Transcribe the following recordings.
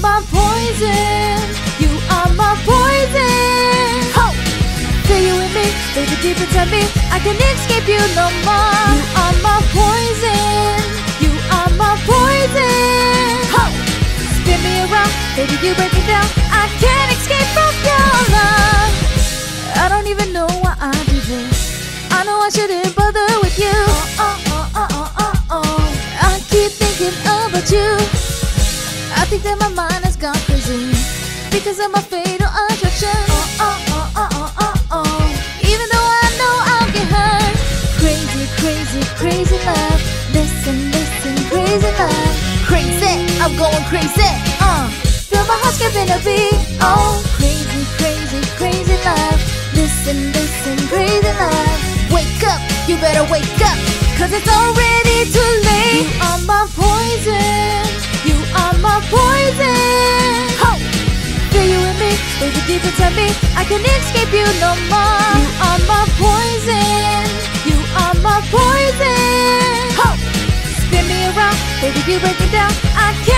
my poison. You are my poison. Ho! Feel you in me, baby, deep inside me. I can't escape you no more. You are my poison. You are my poison. Ho! Spin me around, baby, you break me down. I can't escape from your love. I don't even know why I do this. I know I shouldn't, but. Think that my mind has gone crazy because of my fatal attraction. Oh, oh, oh, oh, oh, oh, oh. Even though I know I'll get hurt. Crazy, crazy, crazy love. Listen, listen, crazy love. Crazy, I'm going crazy. Uh, feel my heart skipping a beat. Oh, crazy, crazy, crazy love. Listen, listen, crazy love. Wake up, you better wake up. Cause it's already too late. You are my poison. Poison. Ho! Feel you in me, baby, deep inside me. I can't escape you no more. You are my poison. You are my poison. Ho! Spin me around, baby, you break me down. I can't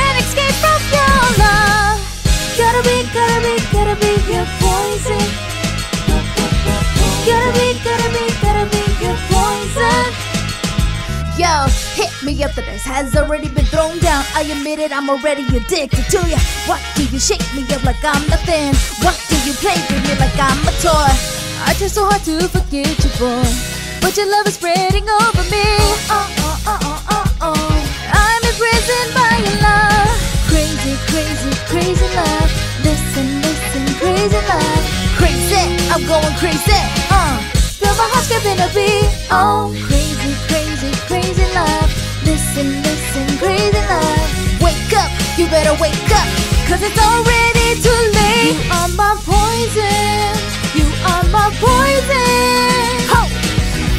me up, the dice has already been thrown down. I admit it, I'm already addicted to ya. What do you shake me up like I'm nothing? What do you play with me like I'm a toy? I try so hard to forget you, boy, but your love is spreading over me. Oh, oh, oh, oh, oh, oh. I'm imprisoned by your love. Crazy, crazy, crazy love. Listen, listen, crazy love. Crazy, I'm going crazy. Uh, feel my heart skipping a beat. Oh, crazy, crazy, crazy love. Poison. Ho!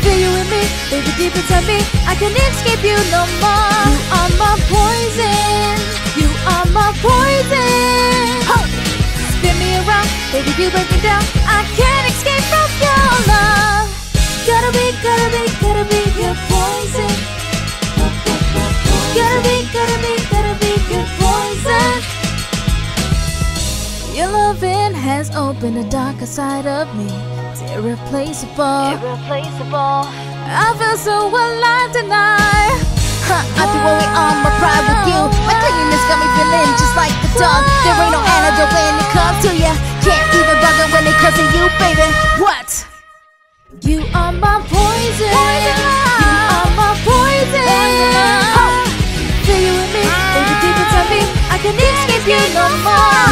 Feel you in me, baby, deep inside me. I can't escape you no more. You are my poison. You are my poison. Ho! Spin me around, baby, you break me down. I can't escape from your love. Gotta be, gotta be, gotta be your poison. Gotta be, gotta be, gotta be your poison. Your loving has opened a darker side of me. It's irreplaceable. Irreplaceable. I feel so alive tonight. Huh, I be worry on my pride with you. My cleanness got me feeling just like the dog. There ain't no antidote when it comes to ya. Can't even bother when it comes to you, baby. What? You are my poison. You are my poison. Ho! Feel you in me, baby, deep inside me. I can't escape you no more.